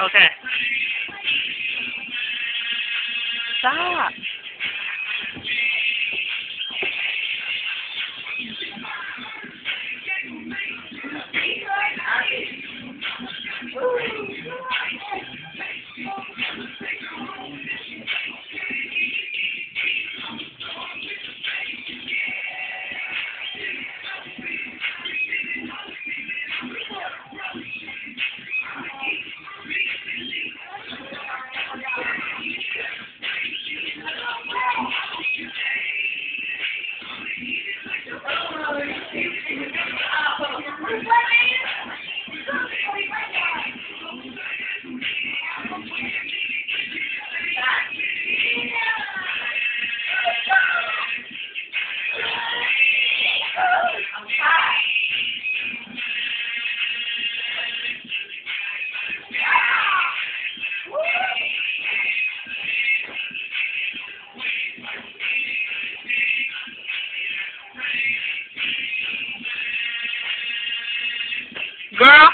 Okay. Stop. Girl.